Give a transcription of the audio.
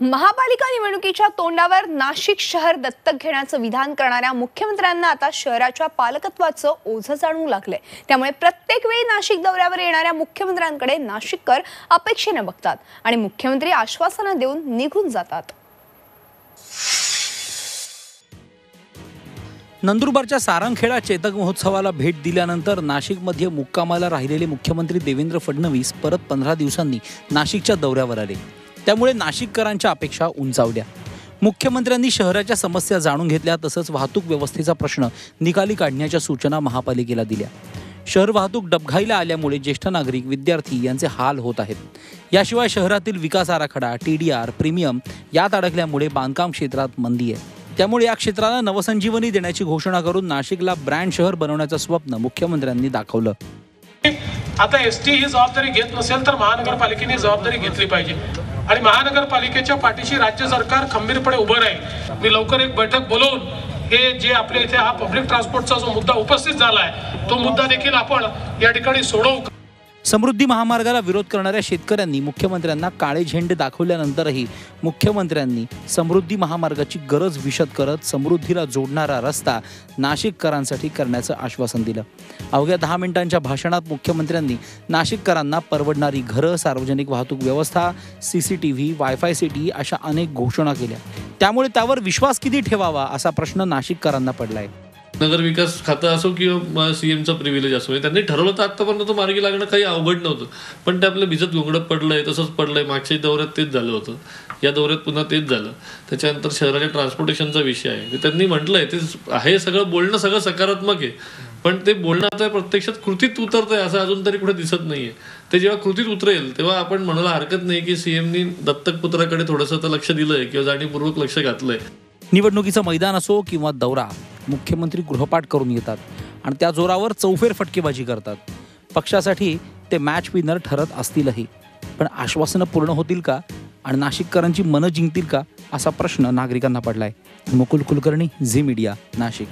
महापालिका निवडणुकीच्या तोंडावर नाशिक शहर दत्तक घेण्याचं विधान करणाऱ्या मुख्यमंत्र्यांना आता शहराच्या पालकत्वाचं ओझं जाणवू लागलंय. त्यामुळे प्रत्येक वेळी नाशिक दौऱ्यावर येणाऱ्या मुख्यमंत्र्यांकडे नाशिककर अपेक्षेने बघतात आणि मुख्यमंत्री आश्वासनं देऊन निघून जातात. नंदुरबारच्या सारंगखेडा चेतक महोत्सवाला भेट दिल्यानंतर नाशिकमध्ये मुक्कामाला राहिलेले मुख्यमंत्री देवेंद्र फडणवीस परत पंधरा दिवसांनी नाशिकच्या दौऱ्यावर आले. त्यामुळे नाशिककरांच्या अपेक्षा उंचावल्या. मुख्यमंत्र्यांनी शहराच्या समस्या जाणून घेतल्या तसंच वाहतूक व्यवस्थेचा प्रश्न निकाली काढण्याच्या सूचना महापालिकेला दिल्या. शहर वाहतूक डबघाईला आल्यामुळे ज्येष्ठ नागरिक विद्यार्थी यांचे हाल होत आहेत. याशिवाय शहरातील विकास आराखडा टी डी आर प्रीमियम यात अडकल्यामुळे बांधकाम क्षेत्रात मंदी आहे. त्यामुळे या क्षेत्राला नवसंजीवनी देण्याची घोषणा करून नाशिकला ब्रँड शहर बनवण्याचं स्वप्न मुख्यमंत्र्यांनी दाखवलं. आता एस टी ही जबाबदारी घेत नसेल तर महानगरपालिकेने जबाबदारी घेतली पाहिजे. आणि महानगरपालिकेच्या पाठीशी राज्य सरकार खंबीरपणे उभं राहील. मी लवकर एक बैठक बोलवून हे जे आपल्या इथे हा पब्लिक ट्रान्सपोर्टचा जो मुद्दा उपस्थित झाला आहे तो मुद्दा देखील आपण या ठिकाणी सोडवू. समृद्धी महामार्गाला विरोध करणाऱ्या शेतकऱ्यांनी मुख्यमंत्र्यांना काळे झेंडे दाखवल्यानंतरही मुख्यमंत्र्यांनी समृद्धी महामार्गाची गरज विशद करत समृद्धीला जोडणारा रस्ता नाशिककरांसाठी करण्याचं आश्वासन दिलं. अवघ्या दहा मिनिटांच्या भाषणात मुख्यमंत्र्यांनी नाशिककरांना परवडणारी घरं सार्वजनिक वाहतूक व्यवस्था C C T V wifi city अशा अनेक घोषणा केल्या. त्यामुळे त्यावर विश्वास किती ठेवावा असा प्रश्न नाशिककरांना पडला आहे विकास खातं असो किंवा सीएमचा प्रिव्हिलेज असो म्हणजे त्यांनी ठरवलं तर आतापर्यंत तो मार्गी लागणं काही अवघड नव्हतं. पण ते आपलं भिजत घोंगडत पडलंय तसंच पडलंय. मागच्या दौऱ्यात तेच झालं होतं. या दौऱ्यात पुन्हा तेच झालं. त्याच्यानंतर शहराच्या ट्रान्सपोर्टेशनचा विषय आहे. त्यांनी म्हटलंय ते आहे सगळं बोलणं सगळं सकारात्मक आहे. पण ते बोलणं आता प्रत्यक्षात कृतीत उतरतंय असं अजून तरी कुठे दिसत नाहीये. ते जेव्हा कृतीत उतरेल तेव्हा आपण म्हणायला हरकत नाही की सीएमनी दत्तक पुत्राकडे थोडंसं लक्ष दिलंय किंवा जाणीवपूर्वक लक्ष घातलंय. निवडणुकीचं मैदान असो किंवा दौरा मुख्यमंत्री गृहपाठ करून येतात आणि त्या जोरावर चौफेर फटकेबाजी करतात. पक्षासाठी ते मॅच विनर ठरत असतीलही. पण आश्वासनं पूर्ण होतील का? आणि नाशिककरांची मनं जिंकतील का? असा प्रश्न नागरिकांना पडलाय. Mukul Kulkarni Zee media Nashik.